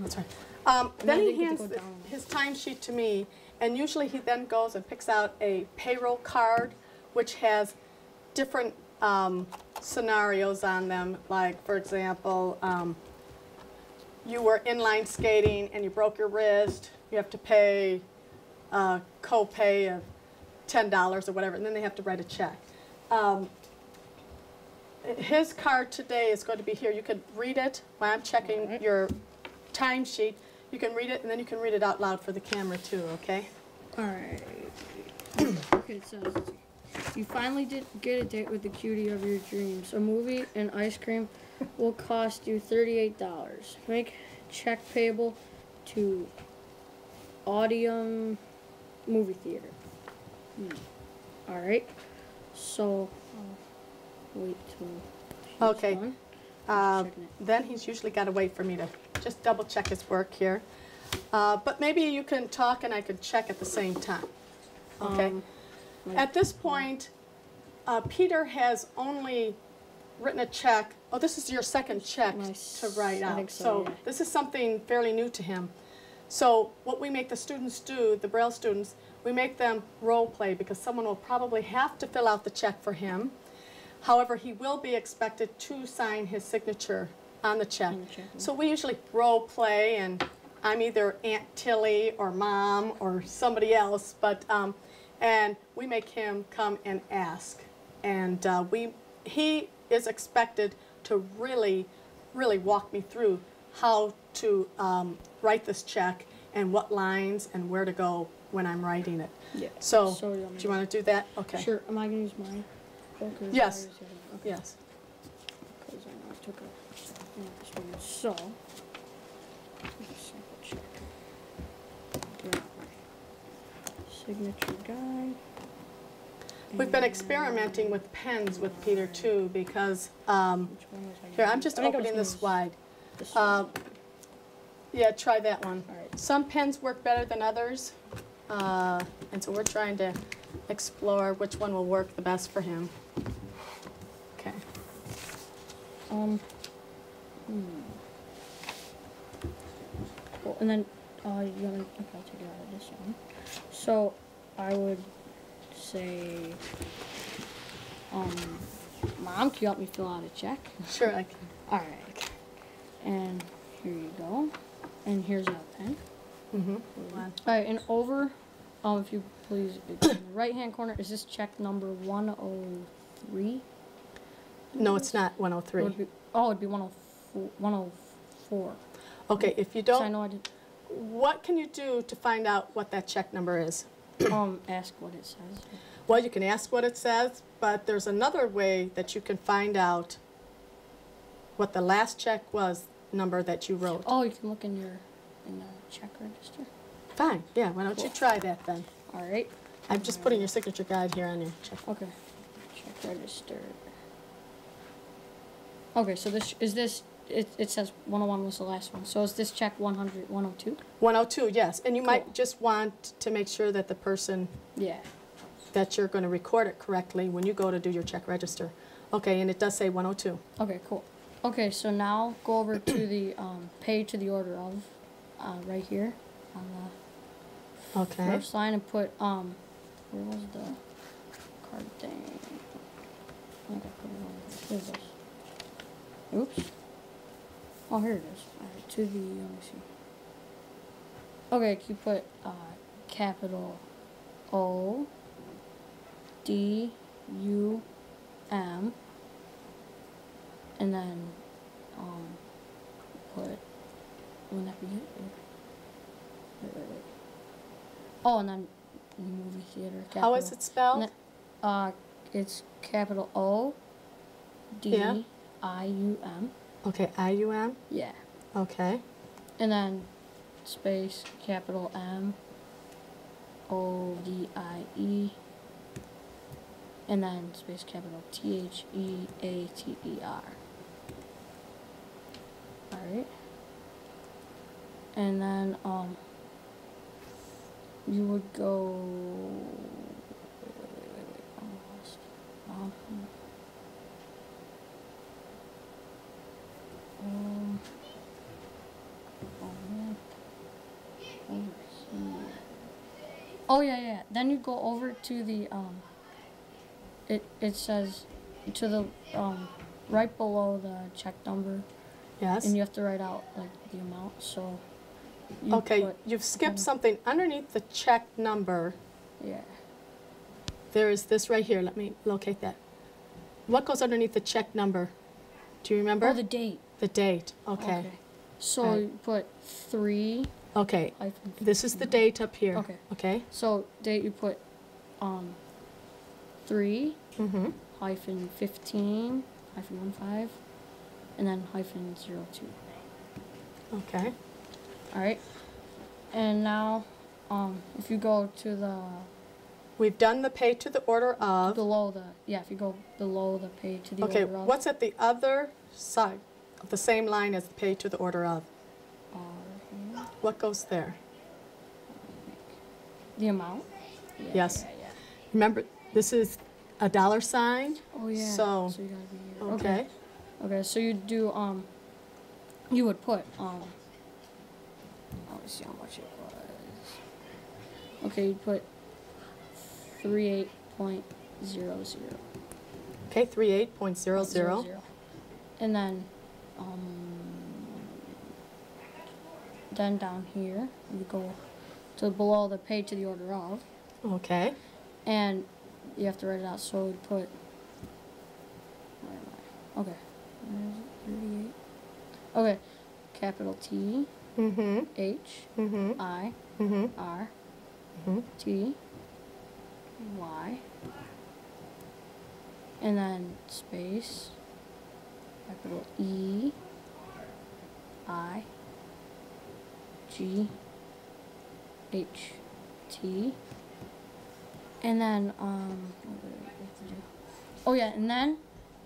That's right. Um, then he hands the- his timesheet to me, and usually he then goes and picks out a payroll card, which has different um, scenarios on them. Like, for example, um, you were inline skating and you broke your wrist, you have to pay a copay of ten dollars or whatever, and then they have to write a check. Um, his card today is going to be here. You could read it while I'm checking Alright. your timesheet. You can read it, and then you can read it out loud for the camera too, okay? Okay, it says, let's see. you finally did get a date with the cutie of your dreams. A movie and ice cream will cost you $38. Make check payable to Audium Movie Theater. Hmm. Alright, so, I'll wait till Okay. done. Uh, Then he's usually got to wait for me to just double check his work here. Uh, But maybe you can talk and I could check at the same time, okay? Um, At this point, uh, Peter has only written a check, oh, this is your second check Nice. to write I out. think so, So yeah. this is something fairly new to him. So what we make the students do, the Braille students, we make them role play because someone will probably have to fill out the check for him. However, he will be expected to sign his signature on the check. On the check, yeah. So we usually role play, and I'm either Aunt Tilly or Mom or somebody else, but um, and we make him come and ask, and uh, we he is expected to really, really walk me through how to um, write this check and what lines and where to go when I'm writing it. Yeah. So, So do you want to do that? Okay. Sure, am I gonna use mine? Okay, Yes. I was gonna- Okay. Yes. Because I know I took a, yeah, this one, so. sample check. Yeah. Signature guide. We've been experimenting with pens with Peter too because um, Which one was I here I'm just I think I was opening this wide. this Uh. Yeah, try that one. Some pens work better than others, uh, and so we're trying to explore which one will work the best for him. Okay. Um. Hmm. Well, and then, uh, you want me, okay, I'll take it out of this one. So, I would say, um, Mom, can you help me fill out a check? Sure, I can. Alright. And here you go. And here's our pen. Mm-hmm. Alright, and over, um, if you please, in the right-hand corner, is this check number one oh three? No, it's not It would 103. be, oh, it'd be 104. 104. Okay, if you 'Cause I don't, know I did. what can you do to find out what that check number is? Um, ask what it says. Well, you can ask what it says, but there's another way that you can find out what the last check was, number that you wrote. Oh, you can look in your in the check register. Fine, yeah, why don't you try that then? All right. I'm just putting your signature guide here on your check. Okay. Check register. Okay, so this is this. It, it says 101 was the last one. So is this check 100 102? 102, yes, and you might just want to make sure that the person, Yeah. that you're going to record it correctly when you go to do your check register. Okay, and it does say 102. Okay, cool. Okay, so now go over to the um, pay to the order of, uh, right here on the Okay, first line and put um, where was the card thing? I think I put it on. Here it is. Oops. Oh, here it is. Alright, to the, let me see. Okay, you put uh, capital O D U M and then um, put, wouldn't that be it? Wait, wait, wait. Oh, and then movie theater. Capital. how is it spelled? Then, uh, it's capital O Yeah. I U M. Okay, I-U-M, Yeah. okay, And then space capital M O D I E. And then space capital T H E A T E R. Alright. And then um you would go wait, wait, wait, wait, wait. I'm lost. Um, um, um, Oh yeah, yeah. Then you go over to the um. It it says, to the um, right below the check number, Yes. and you have to write out like the amount. So. You Okay, you've skipped Mhm. something underneath the check number. Yeah. There is this right here. Let me locate that. What goes underneath the check number? Do you remember? Or the date. The date. Okay. So Right. you put three Okay. hyphen. This is the date up here. Okay. Okay. So date you put um three Mm-hmm. hyphen fifteen hyphen one five, and then hyphen zero two. Okay. All right. And now, um, if you go to the We've done the pay to the order of. below the yeah, if you go below the pay to the Okay, order of, Okay, what's at the other side of the same line as the pay to the order of? What goes there? the amount? Yeah, Yes. Yeah, yeah. Remember, this is a dollar sign. Oh yeah. So- so you gotta be here. Okay. Okay, so you do um you would put um let me see how much it was. Okay, you put three eight point zero zero. Okay, three eight point zero zero. And then um then down here you go to below the pay to the order of Okay. and you have to write it out so we put where am I? Okay. Where is it? 38. Okay. Capital T Mm-hmm. H Mm-hmm. I Mm-hmm. R Mm-hmm. T Y and then space capital E I G H T and then um what do we have to do? Oh yeah, and then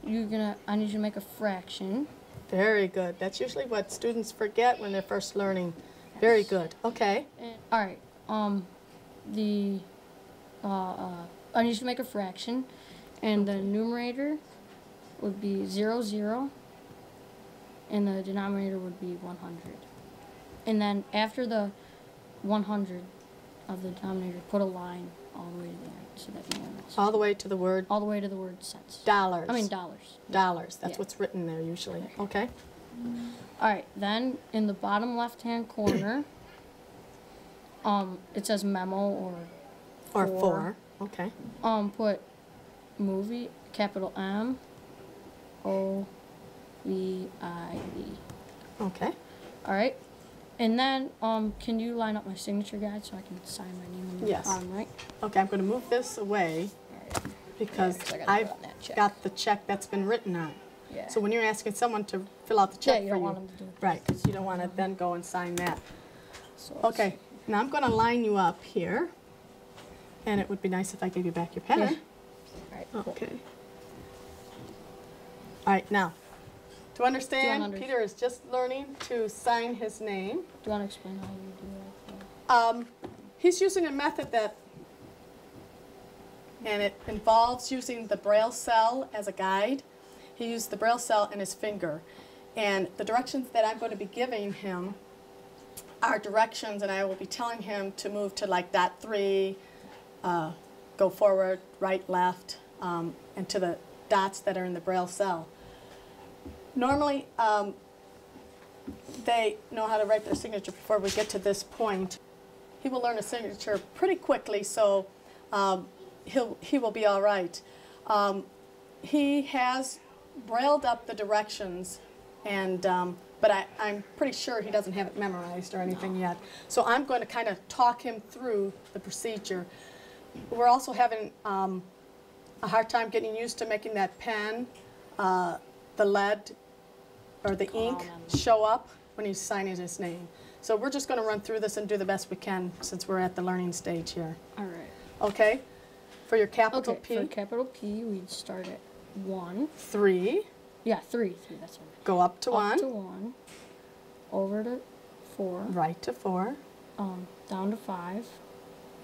you're gonna I need you to make a fraction. Very good. That's usually what students forget when they're first learning. Very good. Okay. And, all right. Um, the uh, uh, I need you to make a fraction, and the numerator would be zero zero, and the denominator would be one hundred. And then after the one hundred of the denominator, put a line all the way to the end so that no one else. All the way to the word all the way to the word cents. dollars. I mean dollars. dollars. That's Yeah. what's written there usually. Okay. All right, then in the bottom left-hand corner, um, it says memo or Or Four. four. Okay. um put movie capital M O V I E. Okay. All right, and then um, can you line up my signature guide so I can sign my name on the Yes. bottom right? Okay. I'm going to move this away because Yeah, 'cause I gotta I've put on that check. got the check that's been written on. Yeah. So when you're asking someone to fill out the yeah, check you for don't you, want them to do it. right? Because you don't want to then go and sign that. So Okay. Now I'm going to line you up here, and it would be nice if I gave you back your pen. Yeah. All right. cool. Okay. All right, now, to understand, under- Peter is just learning to sign his name. Do you want to explain how you do that? Um, he's using a method that, and it involves using the braille cell as a guide. He used the braille cell and his finger. And the directions that I'm going to be giving him are directions, and I will be telling him to move to like dot three, uh, go forward, right, left, um, and to the dots that are in the braille cell. Normally, um, they know how to write their signature before we get to this point. He will learn a signature pretty quickly, so um, he'll, he will be all right. Um, he has brailled up the directions, and um, but I, I'm pretty sure he doesn't have it memorized or anything yet. So I'm going to kind of talk him through the procedure. We're also having um, a hard time getting used to making that pen, uh, the lead or the ink show up when he's signing his name. So we're just going to run through this and do the best we can since we're at the learning stage here. All right. Okay? For your capital Okay. P, For capital P, we'd start at one. three, Yeah, three. Three. That's right. go up to Up one, Up to one. Over to four. right to four. Um, down to five,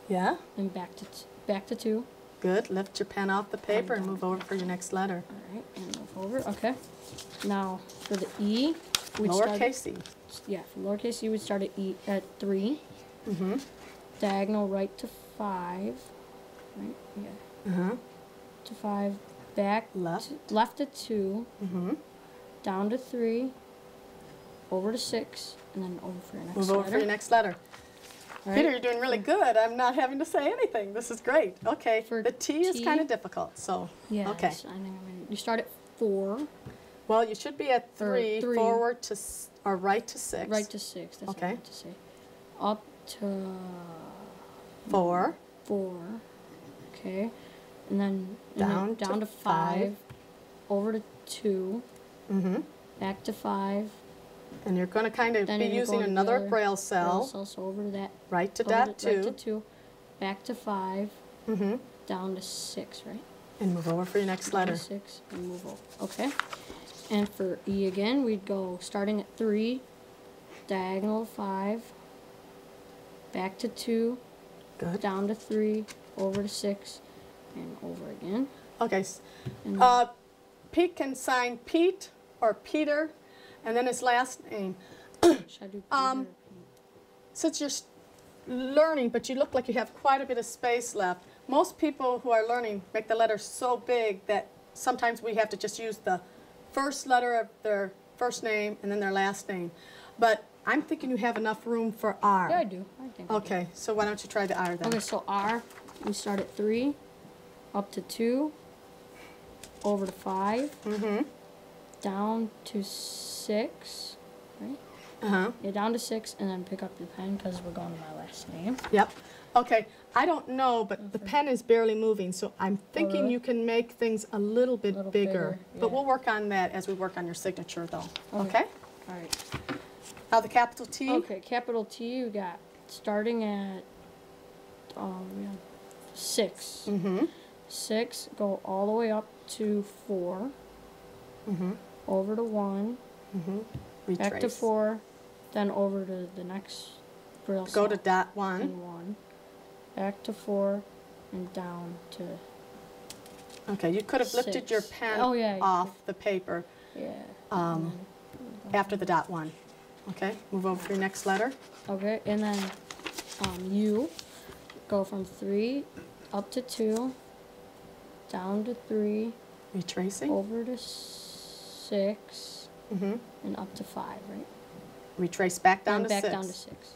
Yeah? and back to t- back to two. Good. Lift your pen off the paper and move over for your next letter. All right, and move over. Okay. Now for the E, start. Lowercase e. Yeah, for lowercase e, we'd start at E at three. Mm-hmm. Diagonal right to five, right? Yeah. Uh-huh. To five, back Left. to, left to two, Mm-hmm. down to three, over to six, and then over for your next letter. Move over for your next letter. All Peter, you're doing really good. I'm not having to say anything. This is great. Okay. For the T is kind of difficult, so. Yes, Okay. I think you start at four, Well, you should be at three, three. forward to, s- or right to six. right to six. That's what I Okay. to say. Up to Four. four. Okay, and then and then Down to down to five. five, over to two, Mm-hmm. back to five. And you're going to kind of Then be using going to the another other braille braille cell. cell, so over to that. Right to dot to, Right to two. two, back to five, Mm-hmm. down to six, right? And move over for your next Down to letter. Six and move over. Okay. And for E again, we'd go starting at three, diagonal five, back to two, Good. down to three, over to six, and over again. Okay. Uh, Pete can sign Pete or Peter, and then his last name. should I do um, Since you're learning, but you look like you have quite a bit of space left, most people who are learning make the letters so big that sometimes we have to just use the first letter of their first name and then their last name. But I'm thinking you have enough room for R. Yeah, I do. I think. I do. Okay, so why don't you try the R then? Okay, so R, we start at three, up to two, over to five, Mm-hmm. Down to six, right? Uh-huh. Yeah, down to six, and then pick up the pen because we're going to my last name. Yep. Okay, I don't know, but the pen is barely moving, so I'm thinking really? you can make things a little bit Little bigger. bigger, But we'll work on that as we work on your signature though, Okay. okay? All right. Now the capital T. Okay, capital T, we got starting at um, six. Mm-hmm, Six, go all the way up to four, mm-hmm, over to one, mm-hmm. back to four, then over to the next Go to dot one. and one, back to four, and down to Okay, you could have lifted your pen Oh, yeah, off the paper yeah. um, after the dot one. Okay, move over to your next letter. okay, and then um, U, go from three up to two, down to three, Retracing. over to six, Mm-hmm. and up to five, right? Retrace back down and to back six. down to six.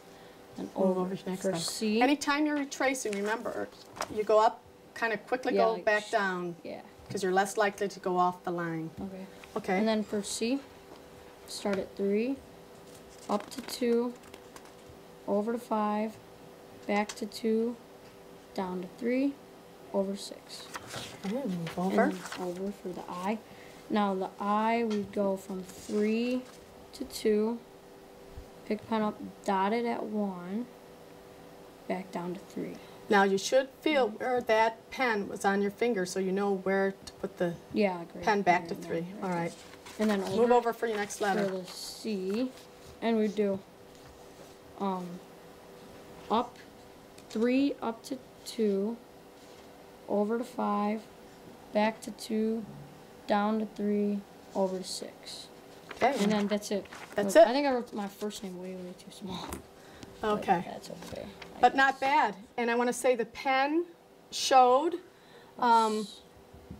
And Move over, over to next for letter. C. Anytime you're retracing, remember, you go up, kind of quickly Yeah, go like back down, yeah, because you're less likely to go off the line. okay. Okay. And then for C, start at three, up to two, over to five, back to two, down to three, over six. Okay, move And over. then over for the I. Now the I, we go from three to two, pick pen up, dot it at one, back down to three. Now you should feel where that pen was on your finger, so you know where to put the Yeah, pen back to three. right, All right. And then Move over over for your next for letter. the C, and we do um up three up to two, over to five, back to two, down to three, over to six, Okay. and then that's it. That's Look, it? I think I wrote my first name way way too small. but Okay. that's okay. I But not bad. And I want to say the pen showed um,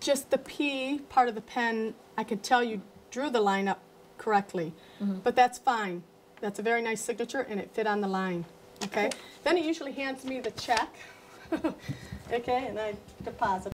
just the P part of the pen. I could tell you drew the line up correctly, Mhm. but that's fine. That's a very nice signature, and it fit on the line. Okay. Then he usually hands me the check. okay, and I deposit